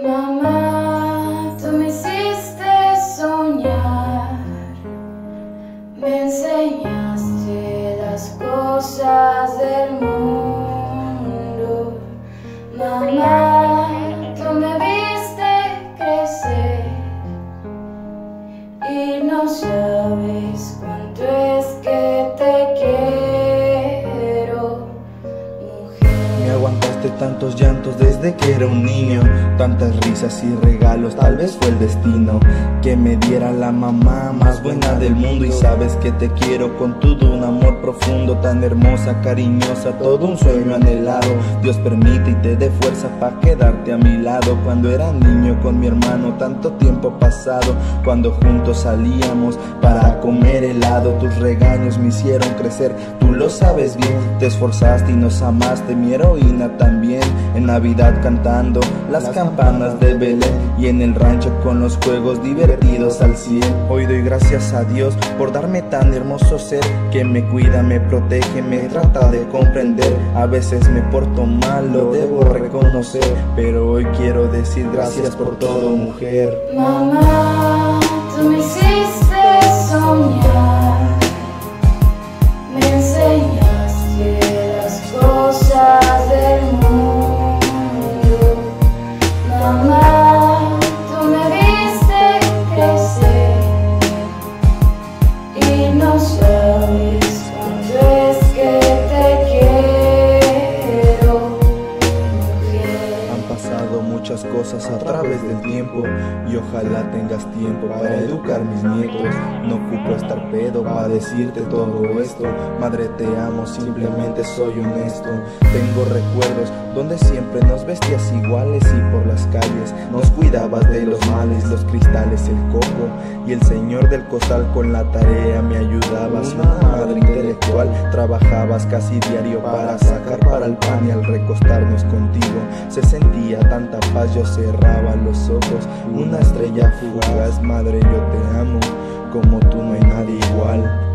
Mamá, tú me hiciste soñar, me enseñaste las cosas del mundo. Mamá, tú me viste crecer y no sabes cuánto es tantos llantos desde que era un niño. Tantas risas y regalos, tal vez fue el destino Que me diera la mamá más buena del mundo. Y sabes que te quiero con todo un amor profundo Tan hermosa, cariñosa, todo un sueño anhelado. Dios permite y te dé fuerza para quedarte a mi lado. Cuando era niño con mi hermano, tanto tiempo pasado. Cuando juntos salíamos para comer helado Tus regaños me hicieron crecer, tú lo sabes bien Te esforzaste y nos amaste, mi heroína también En Navidad cantando las campanas de Belén y en el rancho con los juegos divertidos al cien. Hoy doy gracias a Dios por darme tan hermoso ser que me cuida, me protege, me trata de comprender. A veces me porto mal, lo debo reconocer, pero hoy quiero decir gracias por todo, mujer. Mamá, tú me y no muchas cosas a través del tiempo y ojalá tengas tiempo para educar mis nietos. No ocupo estar pedo para decirte todo esto. Madre, te amo, simplemente soy honesto. Tengo recuerdos donde siempre nos vestías iguales y por las calles nos cuidabas de los males, los cristales, el coco y el señor del costal con la tarea me ayudabas. Madre trabajabas casi diario para sacar para el pan y al recostarnos contigo. Se sentía tanta paz, yo cerraba los ojos, una estrella fugaz, madre yo te amo, como tú no hay nadie igual.